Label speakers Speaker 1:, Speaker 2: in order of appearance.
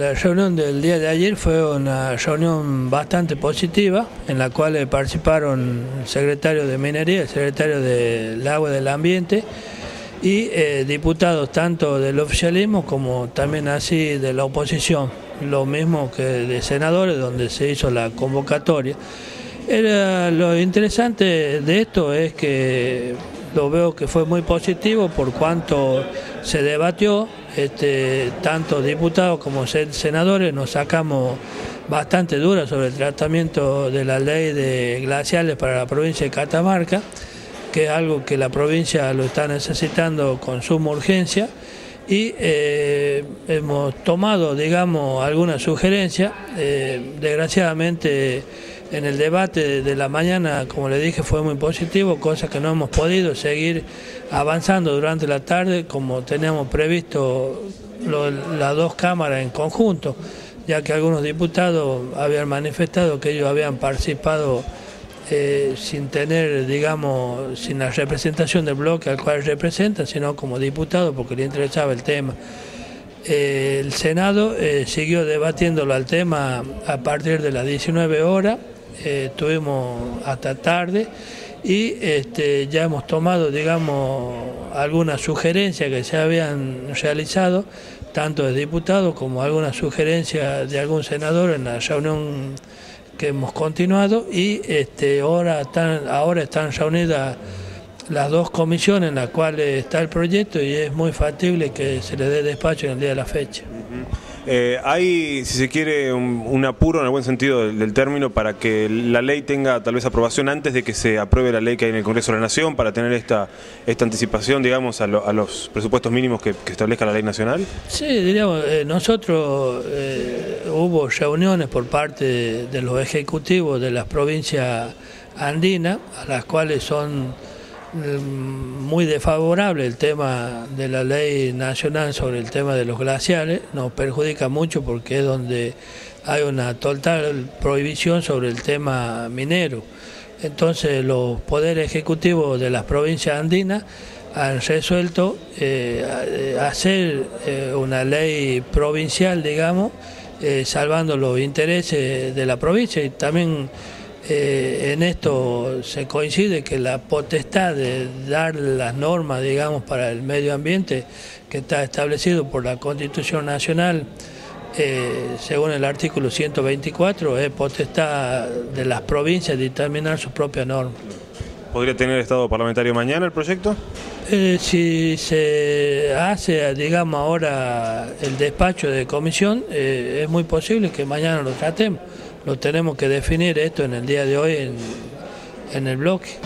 Speaker 1: La reunión del día de ayer fue una reunión bastante positiva en la cual participaron el secretario de Minería, el secretario del Agua y del Ambiente y eh, diputados tanto del oficialismo como también así de la oposición, lo mismo que de senadores donde se hizo la convocatoria. Era, lo interesante de esto es que lo veo que fue muy positivo por cuanto se debatió, este, tanto diputados como senadores nos sacamos bastante duras sobre el tratamiento de la ley de glaciales para la provincia de Catamarca, que es algo que la provincia lo está necesitando con suma urgencia y eh, hemos tomado, digamos, algunas sugerencias. Eh, desgraciadamente en el debate de la mañana, como le dije, fue muy positivo, cosa que no hemos podido seguir avanzando durante la tarde como teníamos previsto las dos cámaras en conjunto, ya que algunos diputados habían manifestado que ellos habían participado eh, sin tener, digamos, sin la representación del bloque al cual representan, sino como diputados porque le interesaba el tema. Eh, el Senado eh, siguió debatiéndolo al tema a partir de las 19 horas estuvimos hasta tarde y este, ya hemos tomado, digamos, algunas sugerencias que se habían realizado, tanto de diputados como algunas sugerencias de algún senador en la reunión que hemos continuado y este, ahora, están, ahora están reunidas las dos comisiones en las cuales está el proyecto y es muy factible que se le dé despacho en el día de la fecha.
Speaker 2: Eh, hay, si se quiere, un, apuro en el buen sentido del, término para que la ley tenga tal vez aprobación antes de que se apruebe la ley que hay en el Congreso de la Nación para tener esta, esta anticipación, digamos, a, los presupuestos mínimos que, establezca la ley nacional.
Speaker 1: Sí, diríamos, eh, nosotros eh, hubo reuniones por parte de los ejecutivos de las provincias andinas, a las cuales son muy desfavorable el tema de la ley nacional sobre el tema de los glaciares, nos perjudica mucho porque es donde hay una total prohibición sobre el tema minero. Entonces los poderes ejecutivos de las provincias andinas han resuelto eh, hacer eh, una ley provincial, digamos, eh, salvando los intereses de la provincia y también eh, en esto se coincide que la potestad de dar las normas, digamos, para el medio ambiente que está establecido por la Constitución Nacional, eh, según el artículo 124, es potestad de las provincias determinar su propia norma.
Speaker 2: ¿Podría tener estado parlamentario mañana el proyecto?
Speaker 1: Eh, si se hace, digamos, ahora el despacho de comisión, es muy posible que mañana lo tratemos lo tenemos que definir esto en el día de hoy en, el bloque.